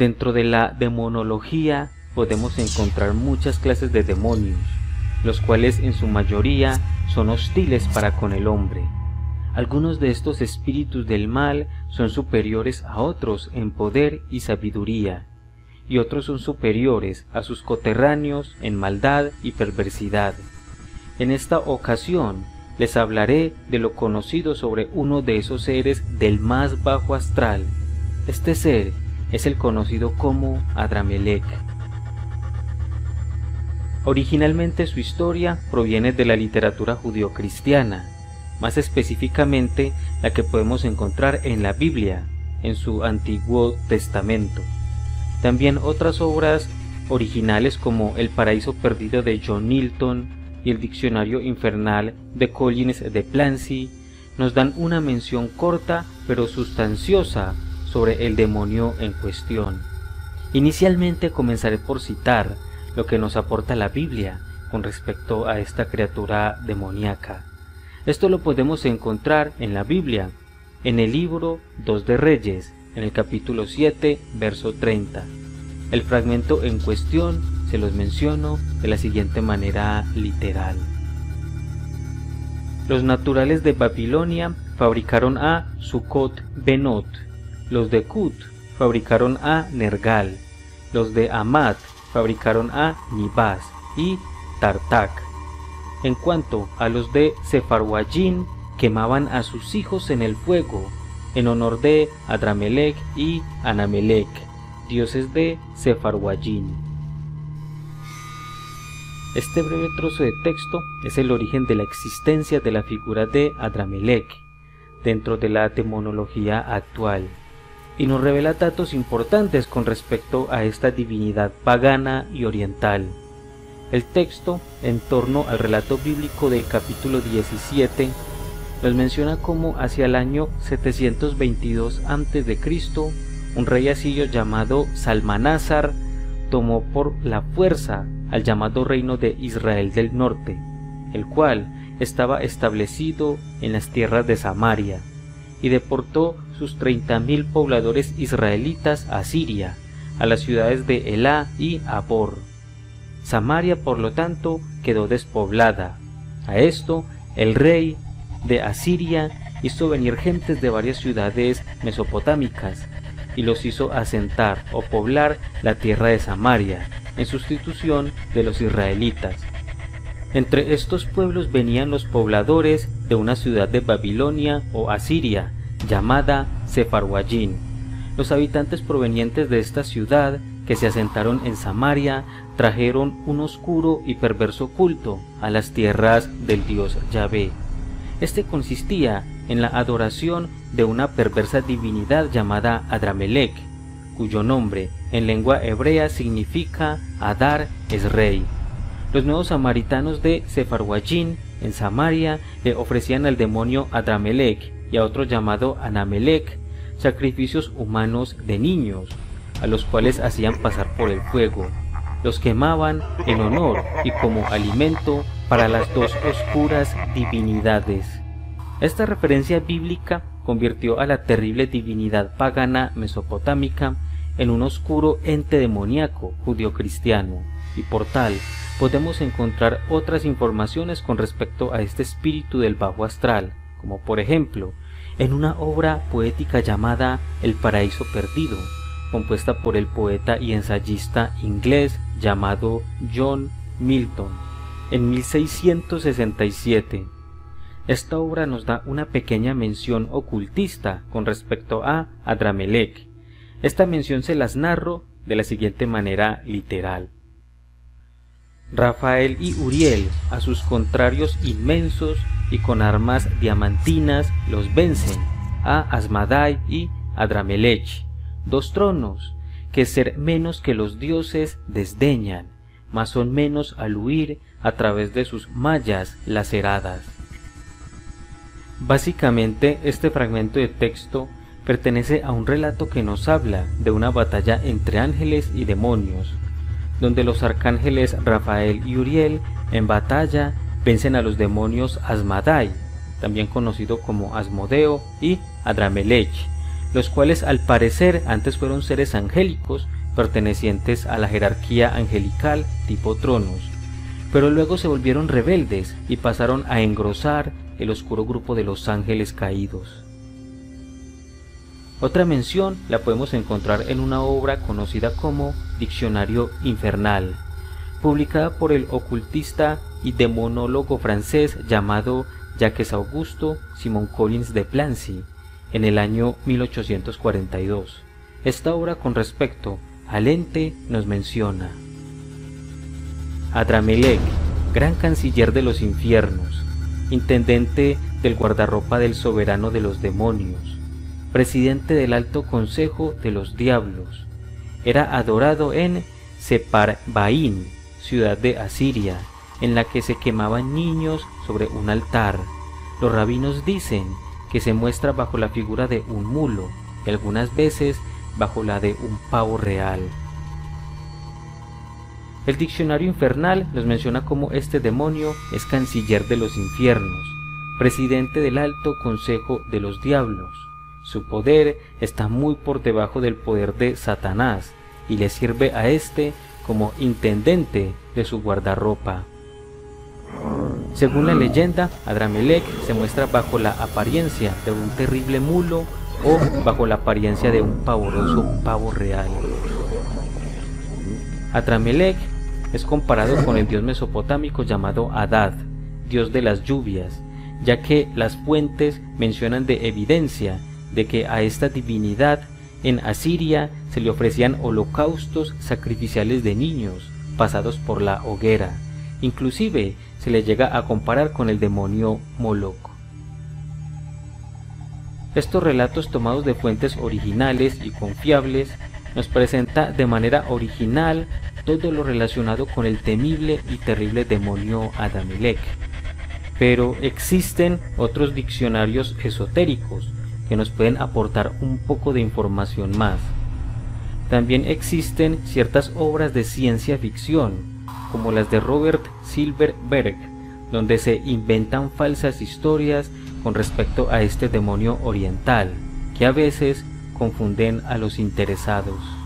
Dentro de la demonología podemos encontrar muchas clases de demonios, los cuales en su mayoría son hostiles para con el hombre. Algunos de estos espíritus del mal son superiores a otros en poder y sabiduría, y otros son superiores a sus coterráneos en maldad y perversidad. En esta ocasión les hablaré de lo conocido sobre uno de esos seres del más bajo astral. Este ser es el conocido como Adramelech. Originalmente su historia proviene de la literatura judio-cristiana, más específicamente la que podemos encontrar en la Biblia, en su Antiguo Testamento. También otras obras originales como El Paraíso Perdido de John Milton y el Diccionario Infernal de Collins de Plancy nos dan una mención corta pero sustanciosa sobre el demonio en cuestión. Inicialmente comenzaré por citar lo que nos aporta la Biblia con respecto a esta criatura demoníaca. Esto lo podemos encontrar en la Biblia, en el libro 2 de Reyes, en el capítulo 7, verso 30. El fragmento en cuestión se los menciono de la siguiente manera literal. Los naturales de Babilonia fabricaron a Sukkot Benot, los de Kut fabricaron a Nergal, los de Amad fabricaron a Nibas y Tartak. En cuanto a los de Sefarwajin, quemaban a sus hijos en el fuego, en honor de Adramelech y Anamelech, dioses de Sefarwajin. Este breve trozo de texto es el origen de la existencia de la figura de Adramelech dentro de la demonología actual y nos revela datos importantes con respecto a esta divinidad pagana y oriental. El texto, en torno al relato bíblico del capítulo 17, nos menciona como hacia el año 722 a.C., un rey asirio llamado Salmanásar tomó por la fuerza al llamado reino de Israel del norte, el cual estaba establecido en las tierras de Samaria, y deportó sus treinta mil pobladores israelitas a Siria, a las ciudades de Elá y Abor. Samaria, por lo tanto, quedó despoblada. A esto, el rey de Asiria hizo venir gentes de varias ciudades mesopotámicas y los hizo asentar o poblar la tierra de Samaria, en sustitución de los israelitas. Entre estos pueblos venían los pobladores de una ciudad de Babilonia o Asiria, llamada Sefarwajin. Los habitantes provenientes de esta ciudad, que se asentaron en Samaria, trajeron un oscuro y perverso culto a las tierras del dios Yahvé. Este consistía en la adoración de una perversa divinidad llamada Adramelech, cuyo nombre en lengua hebrea significa Adar es rey. Los nuevos samaritanos de Sefarwajin en Samaria le ofrecían al demonio Adramelech y a otro llamado Anamelech sacrificios humanos de niños, a los cuales hacían pasar por el fuego. Los quemaban en honor y como alimento para las dos oscuras divinidades. Esta referencia bíblica convirtió a la terrible divinidad pagana mesopotámica en un oscuro ente demoníaco judio-cristiano, y por tal podemos encontrar otras informaciones con respecto a este espíritu del bajo astral, como por ejemplo, en una obra poética llamada El paraíso perdido, compuesta por el poeta y ensayista inglés llamado John Milton, en 1667. Esta obra nos da una pequeña mención ocultista con respecto a Adramelech, esta mención se las narro de la siguiente manera literal. Rafael y Uriel, a sus contrarios inmensos y con armas diamantinas, los vencen, a Asmadai y Adramelech, dos tronos, que ser menos que los dioses desdeñan, mas son menos al huir a través de sus mallas laceradas. Básicamente, este fragmento de texto pertenece a un relato que nos habla de una batalla entre ángeles y demonios, donde los arcángeles Rafael y Uriel en batalla vencen a los demonios Asmadai, también conocido como Asmodeo y Adramelech, los cuales al parecer antes fueron seres angélicos pertenecientes a la jerarquía angelical tipo tronos, pero luego se volvieron rebeldes y pasaron a engrosar el oscuro grupo de los ángeles caídos. Otra mención la podemos encontrar en una obra conocida como Diccionario Infernal, publicada por el ocultista y demonólogo francés llamado Jacques Augusto Simon Collins de Plancy en el año 1842. Esta obra con respecto al ente nos menciona Adramelech, gran canciller de los infiernos, intendente del guardarropa del soberano de los demonios, presidente del alto consejo de los diablos, era adorado en Separbaín, ciudad de Asiria, en la que se quemaban niños sobre un altar. Los rabinos dicen que se muestra bajo la figura de un mulo y algunas veces bajo la de un pavo real. El diccionario infernal nos menciona como este demonio es canciller de los infiernos, presidente del alto consejo de los diablos. Su poder está muy por debajo del poder de Satanás y le sirve a éste como intendente de su guardarropa. Según la leyenda, Adramelech se muestra bajo la apariencia de un terrible mulo o bajo la apariencia de un pavoroso pavo real. Adramelech es comparado con el dios mesopotámico llamado Adad, dios de las lluvias, ya que las fuentes mencionan de evidencia de que a esta divinidad en Asiria se le ofrecían holocaustos sacrificiales de niños pasados por la hoguera. Inclusive se le llega a comparar con el demonio Moloch. Estos relatos tomados de fuentes originales y confiables nos presenta de manera original todo lo relacionado con el temible y terrible demonio Adamelech. Pero existen otros diccionarios esotéricos que nos pueden aportar un poco de información más. También existen ciertas obras de ciencia ficción, como las de Robert Silverberg, donde se inventan falsas historias con respecto a este demonio oriental, que a veces confunden a los interesados.